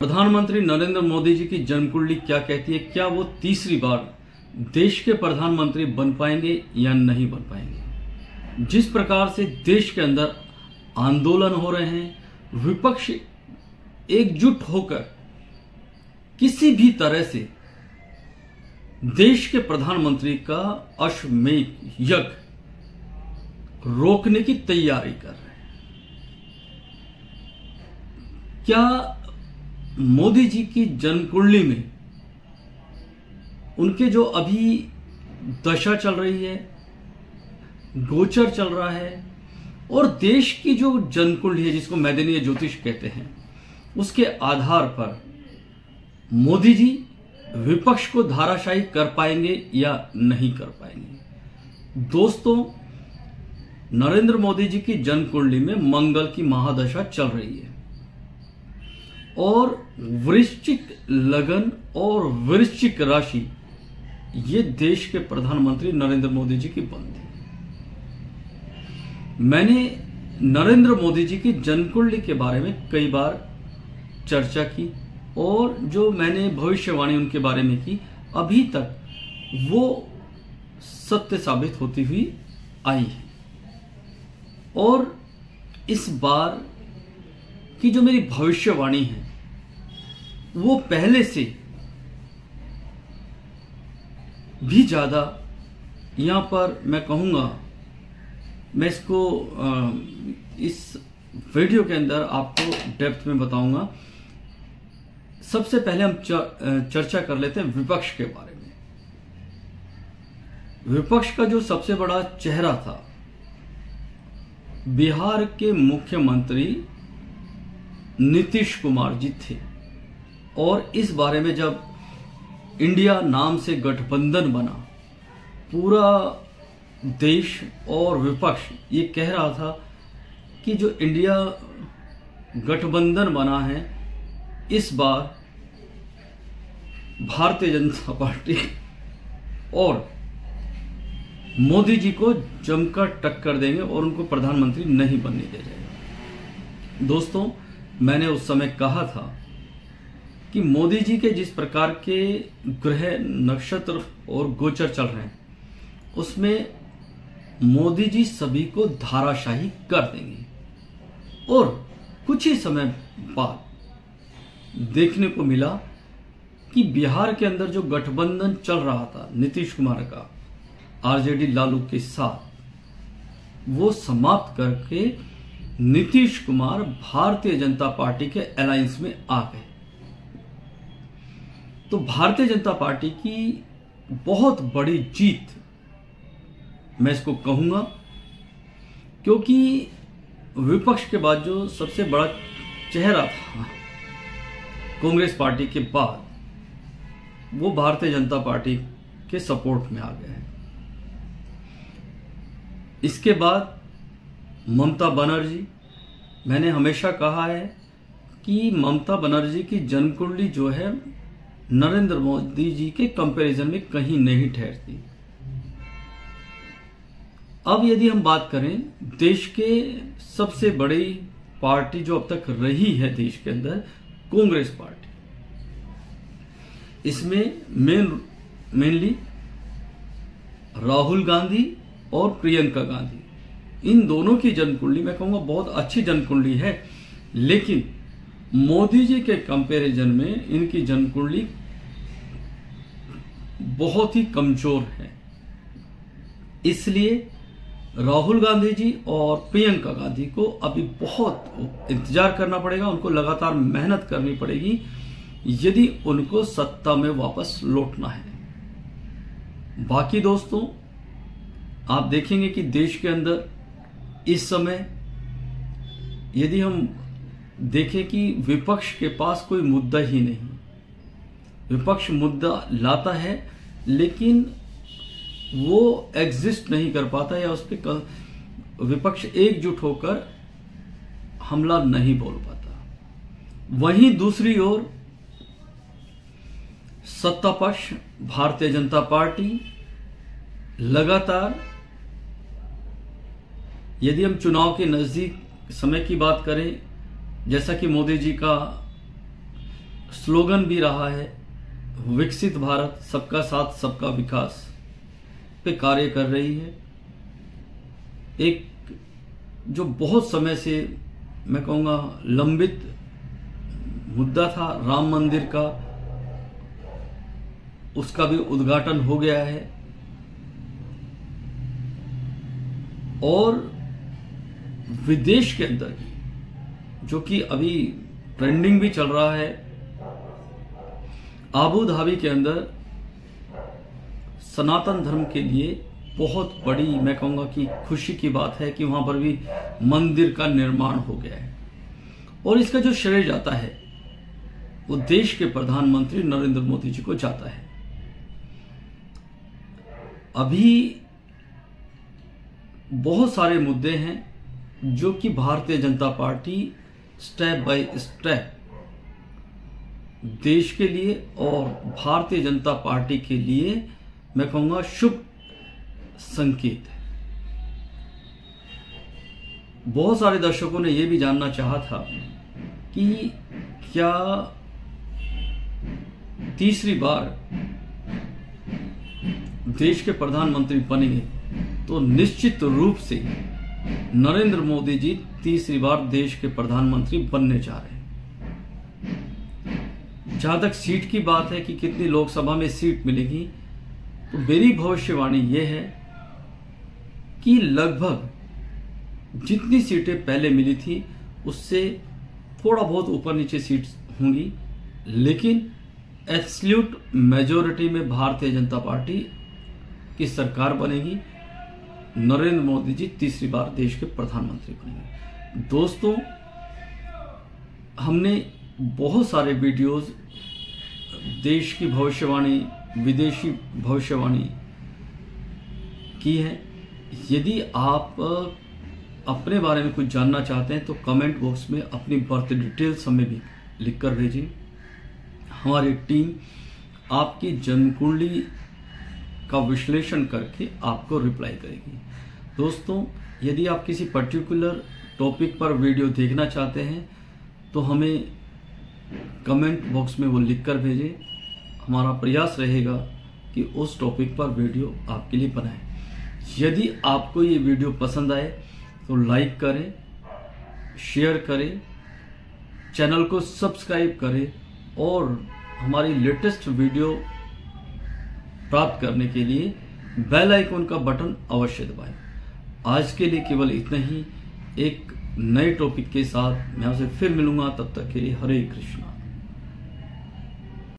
प्रधानमंत्री नरेंद्र मोदी जी की जन्म कुंडली क्या कहती है? क्या वो तीसरी बार देश के प्रधानमंत्री बन पाएँगे या नहीं बन पाएँगे? जिस प्रकार से देश के अंदर आंदोलन हो रहे हैं, विपक्ष एकजुट होकर किसी भी तरह से देश के प्रधानमंत्री का अश्वमेध, यज्ञ रोकने की तैयारी कर रहे हैं। क्या मोदी जी की जन्म कुंडली में उनके जो अभी दशा चल रही है, गोचर चल रहा है, और देश की जो जन्म कुंडली है, जिसको मैदनीय ज्योतिष कहते हैं, उसके आधार पर मोदी जी विपक्ष को धाराशाही कर पाएँगे या नहीं कर पाएँगे। दोस्तों, नरेंद्र मोदी जी की जन्म कुंडली में मंगल की महादशा चल रही है। और वृश्चिक लगन और वृश्चिक राशि, ये देश के प्रधानमंत्री नरेंद्र मोदी जी की बनती मैंने नरेंद्र मोदी जी की जन्मकुंडली के बारे में कई बार चर्चा की और जो मैंने भविष्यवाणी उनके बारे में की, अभी तक वो सत्य साबित होती हुई आई है। और इस बार की जो मेरी भविष्यवाणी है वो पहले से भी ज़्यादा यहाँ पर मैं कहूँगा, मैं इसको इस वीडियो के अंदर आपको डेप्थ में बताऊँगा। सबसे पहले हम चर्चा कर लेते हैं विपक्ष के बारे में। विपक्ष का जो सबसे बड़ा चेहरा था, बिहार के मुख्यमंत्री नीतीश कुमार जी थे। और इस बारे में जब इंडिया नाम से गठबंधन बना, पूरा देश और विपक्ष ये कह रहा था कि जो इंडिया गठबंधन बना है, इस बार भारतीय जनता पार्टी और मोदी जी को जमकर टक्कर देंगे और उनको प्रधानमंत्री नहीं बनने दे जाएगा दोस्तों, मैंने उस समय कहा था कि मोदी जी के जिस प्रकार के ग्रह नक्षत्र और गोचर चल रहे हैं, उसमें मोदी जी सभी को धाराशाही कर देंगे। और कुछ ही समय बाद देखने को मिला कि बिहार के अंदर जो गठबंधन चल रहा था, नीतीश कुमार का, आरजेडी लालू के साथ, वो समाप्त करके नीतीश कुमार भारतीय जनता पार्टी के अलायंस में आ गए। तो भारतीय जनता पार्टी की बहुत बड़ी जीत मैं इसको कहूँगा, क्योंकि विपक्ष के बाद जो सबसे बड़ा चेहरा था कांग्रेस पार्टी के बाद, वो भारतीय जनता पार्टी के सपोर्ट में आ गए हैं। इसके बाद ममता बनर्जी, मैंने हमेशा कहा है कि ममता बनर्जी की जन्म कुंडली जो है नरेंद्र मोदी जी के कंपैरिजन में कहीं नहीं ठहरती। अब यदि हम बात करें, देश के सबसे बड़ी पार्टी जो अब तक रही है देश के अंदर, कांग्रेस पार्टी। इसमें मेन मेनली राहुल गांधी और प्रियंका गांधी। इन दोनों की जन्मकुंडली मैं कहूँगा, बहुत अच्छी जन्मकुंडली है, लेकिन मोदी जी के कंपैरिजन में इनकी जन्मकुंडली बहुत ही कमज़ोर है। इसलिए राहुल गांधी जी और प्रियंका गांधी को अभी बहुत इंतज़ार करना पड़ेगा, उनको लगातार मेहनत करनी पड़ेगी, यदि उनको सत्ता में वापस लौटना है। बाकी दोस्तों, आप देखेंगे कि देश के अंदर इस समय यदि हम देखें कि विपक्ष के पास कोई मुद्दा ही नहीं। विपक्ष मुद्दा लाता है, लेकिन वो एग्जिस्ट नहीं कर पाता या उस पर विपक्ष एकजुट होकर हमला नहीं बोल पाता। वहीं दूसरी ओर सत्ता पक्ष भारतीय जनता पार्टी लगातार, यदि हम चुनाव के नज़दीक समय की बात करें जैसा कि मोदी जी का स्लोगन भी रहा है, विकसित भारत सबका साथ, सबका विकास पे कार्य कर रही है। एक जो बहुत समय से मैं कहूँगा लंबित मुद्दा था राम मंदिर का, उसका भी उद्घाटन हो गया है। और विदेश के अंदर जो कि अभी ट्रेंडिंग भी चल रहा है। आबू धाबी के अंदर सनातन धर्म के लिए बहुत बड़ी, मैं कहूँगा कि खुशी की बात है कि वहाँ पर भी मंदिर का निर्माण हो गया है। और इसका जो श्रेय जाता है, वो देश के प्रधानमंत्री नरेंद्र मोदी जी को जाता है। अभी बहुत सारे मुद्दे हैं जो कि Bharatiya Janata party step by step. देश के लिए और भारतीय जनता पार्टी के लिए मैं कहूँगा शुभ संकेत है। बहुत सारे दर्शकों ने यह भी जानना चाहा था कि क्या तीसरी बार देश के प्रधानमंत्री बनेंगे तो निश्चित रूप से नरेंद्र मोदी जी तीसरी बार देश के प्रधानमंत्री बनने जा रहे हैं। जहाँ तक सीट की बात है कि कितनी लोकसभा में सीट मिलेगी तो मेरी भविष्यवाणी यह है कि लगभग जितनी सीटें पहले मिली थी, उससे थोड़ा बहुत ऊपर नीचे सीट होंगी, लेकिन एब्सल्यूट मेजोरिटी में भारतीय जनता पार्टी की सरकार बनेगी। नरेंद्र मोदी जी तीसरी बार देश के प्रधानमंत्री बनेंगे दोस्तों, हमने बहुत सारे वीडियोस, देश की भविष्यवाणी, विदेशी भविष्यवाणी की है। यदि आप अपने बारे में कुछ जानना चाहते हैं तो कमेंट बॉक्स में अपनी बर्थ डिटेल्स हमें भी लिख कर भेजिए हमारी टीम आपकी जन्म कुंडली का विश्लेषण करके आपको रिप्लाई करेगी। दोस्तों, यदि आप किसी पर्टिकुलर टॉपिक पर वीडियो देखना चाहते हैं तो हमें कमेंट बॉक्स में वो लिख कर भेजें। हमारा प्रयास रहेगा कि उस टॉपिक पर वीडियो आपके लिए बनाएँ। यदि आपको ये वीडियो पसंद आए तो लाइक करें शेयर करें चैनल को सब्सक्राइब करें और हमारी लेटेस्ट वीडियो प्राप्त करने के लिए बेल आइकॉन का बटन अवश्य दबाएँ। आज के लिए केवल इतना ही। एक नए टॉपिक के साथ मैं आपसे फिर मिलूँगा। तब तक के लिए हरे कृष्ण।